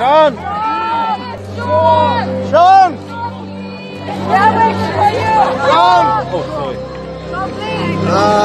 Sean! Sean! Sean! Sean! Oh, ah. sorry.